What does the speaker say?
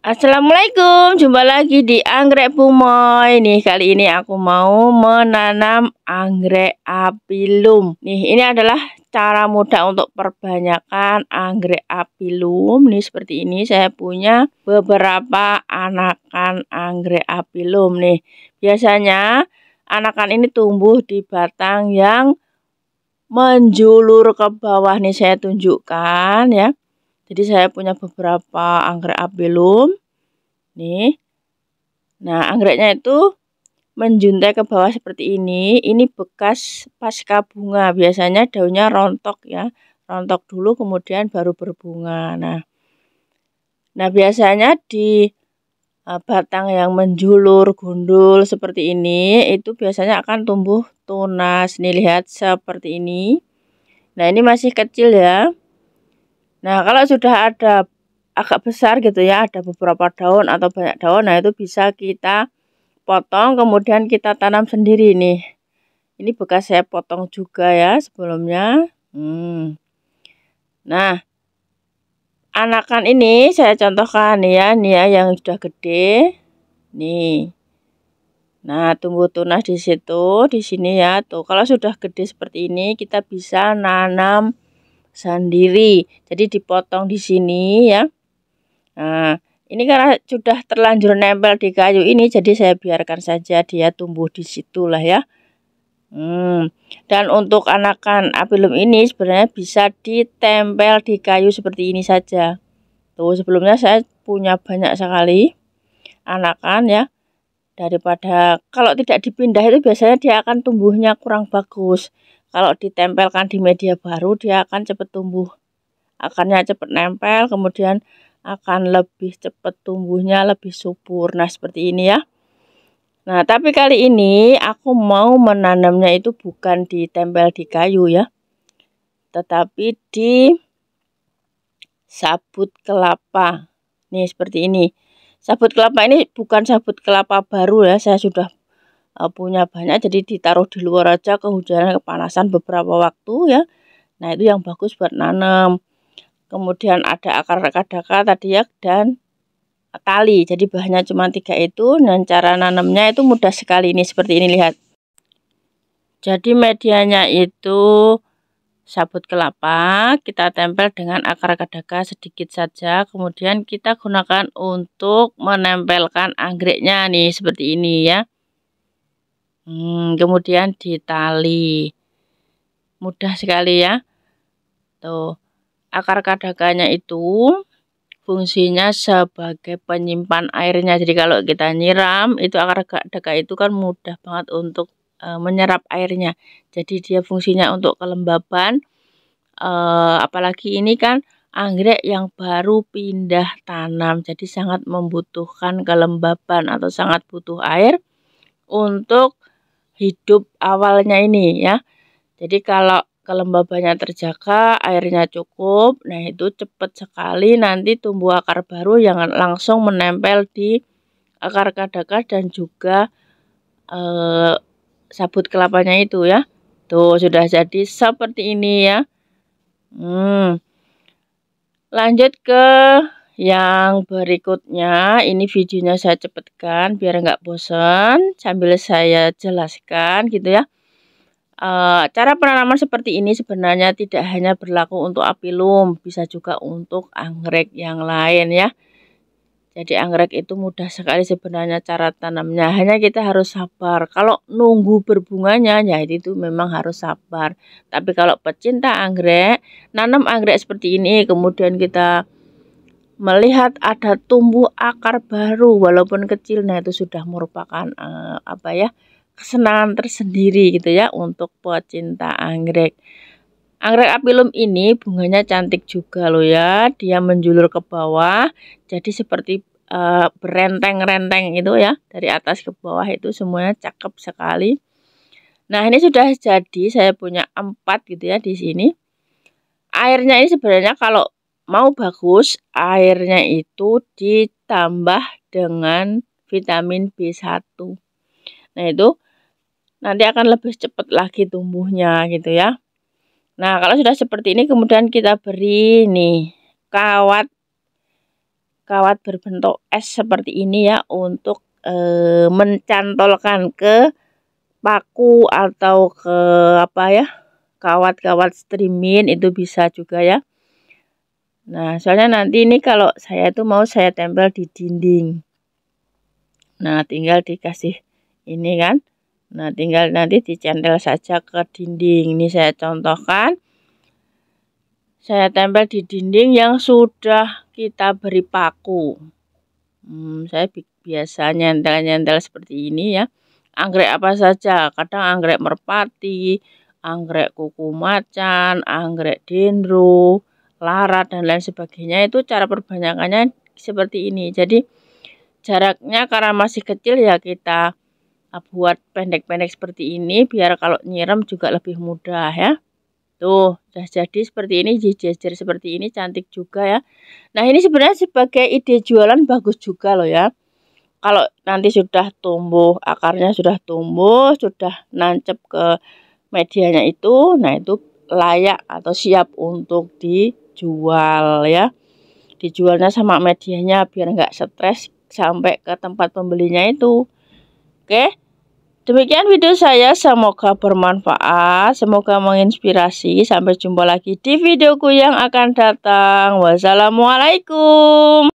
Assalamualaikum, jumpa lagi di Anggrek Pumoy. Nih, kali ini aku mau menanam anggrek apilum Nih, ini adalah cara mudah untuk perbanyakan anggrek apilum Nih, seperti ini saya punya beberapa anakan anggrek apilum Nih, biasanya anakan ini tumbuh di batang yang menjulur ke bawah. Nih, saya tunjukkan ya jadi saya punya beberapa anggrek apelum. Nih. Nah, anggreknya itu menjuntai ke bawah seperti ini. Ini bekas pasca bunga. Biasanya daunnya rontok ya. Rontok dulu kemudian baru berbunga. Nah, nah biasanya di uh, batang yang menjulur gundul seperti ini itu biasanya akan tumbuh tunas. Nih lihat seperti ini. Nah, ini masih kecil ya. Nah, kalau sudah ada agak besar gitu ya, ada beberapa daun atau banyak daun, nah itu bisa kita potong kemudian kita tanam sendiri nih. Ini bekas saya potong juga ya sebelumnya. Hmm. Nah, anakan ini saya contohkan ya, nih ya yang sudah gede. Nih. Nah, tumbuh tunas di situ, di sini ya. Tuh, kalau sudah gede seperti ini, kita bisa nanam sendiri. Jadi dipotong di sini ya. Nah, ini karena sudah terlanjur nempel di kayu ini, jadi saya biarkan saja dia tumbuh di situ lah ya. Hmm. Dan untuk anakan apilum ini sebenarnya bisa ditempel di kayu seperti ini saja. Tuh sebelumnya saya punya banyak sekali anakan ya. Daripada kalau tidak dipindah itu biasanya dia akan tumbuhnya kurang bagus. Kalau ditempelkan di media baru dia akan cepat tumbuh. Akarnya cepat nempel, kemudian akan lebih cepat tumbuhnya, lebih subur. Nah, seperti ini ya. Nah, tapi kali ini aku mau menanamnya itu bukan ditempel di kayu ya. Tetapi di sabut kelapa. Nih, seperti ini. Sabut kelapa ini bukan sabut kelapa baru ya, saya sudah punya banyak jadi ditaruh di luar aja kehujanan kepanasan beberapa waktu ya. Nah itu yang bagus buat nanam. Kemudian ada akar kadaka tadi ya dan tali. Jadi bahannya cuma tiga itu dan cara nanamnya itu mudah sekali ini seperti ini lihat. Jadi medianya itu sabut kelapa kita tempel dengan akar kadaka sedikit saja. Kemudian kita gunakan untuk menempelkan anggreknya nih seperti ini ya Hmm, kemudian ditali. Mudah sekali ya. Tuh. Akar kadakanya itu fungsinya sebagai penyimpan airnya. Jadi kalau kita nyiram, itu akar kadaka itu kan mudah banget untuk e, menyerap airnya. Jadi dia fungsinya untuk kelembaban. E, apalagi ini kan anggrek yang baru pindah tanam. Jadi sangat membutuhkan kelembaban atau sangat butuh air untuk hidup awalnya ini ya. Jadi kalau kelembabannya terjaga, airnya cukup, nah itu cepat sekali nanti tumbuh akar baru yang langsung menempel di akar kadaka dan juga eh, sabut kelapanya itu ya. Tuh sudah jadi seperti ini ya. Hmm. Lanjut ke yang berikutnya ini videonya saya cepatkan biar nggak bosan sambil saya jelaskan gitu ya. E, cara penanaman seperti ini sebenarnya tidak hanya berlaku untuk apilum bisa juga untuk anggrek yang lain ya. Jadi anggrek itu mudah sekali sebenarnya cara tanamnya. Hanya kita harus sabar. Kalau nunggu berbunganya ya itu memang harus sabar. Tapi kalau pecinta anggrek nanam anggrek seperti ini kemudian kita melihat ada tumbuh akar baru walaupun kecil nah itu sudah merupakan uh, apa ya kesenangan tersendiri gitu ya untuk pecinta anggrek. Anggrek apilum ini bunganya cantik juga loh ya. Dia menjulur ke bawah jadi seperti uh, berenteng-renteng itu ya dari atas ke bawah itu semuanya cakep sekali. Nah ini sudah jadi saya punya empat gitu ya di sini. Airnya ini sebenarnya kalau mau bagus, airnya itu ditambah dengan vitamin B1. Nah, itu nanti akan lebih cepat lagi tumbuhnya gitu ya. Nah, kalau sudah seperti ini kemudian kita beri nih kawat kawat berbentuk es seperti ini ya untuk e, mencantolkan ke paku atau ke apa ya kawat-kawat streaming itu bisa juga ya nah soalnya nanti ini kalau saya itu mau saya tempel di dinding. Nah tinggal dikasih ini kan. Nah tinggal nanti dicentol saja ke dinding. Ini saya contohkan. Saya tempel di dinding yang sudah kita beri paku. Hmm, saya biasa nyentel-nyentel seperti ini ya. Anggrek apa saja. Kadang anggrek merpati anggrek kuku macan anggrek dendro larat dan lain sebagainya itu cara perbanyakannya seperti ini. Jadi jaraknya karena masih kecil ya kita ah, buat pendek-pendek seperti ini biar kalau nyiram juga lebih mudah ya. Tuh sudah jadi seperti ini jejer seperti ini cantik juga ya. Nah ini sebenarnya sebagai ide jualan bagus juga loh ya. Kalau nanti sudah tumbuh akarnya sudah tumbuh sudah nancep ke medianya itu nah itu layak atau siap untuk dijual ya. Dijualnya sama medianya biar nggak stres sampai ke tempat pembelinya itu. Oke? Demikian video saya. Semoga bermanfaat semoga menginspirasi. Sampai jumpa lagi di videoku yang akan datang. Wassalamualaikum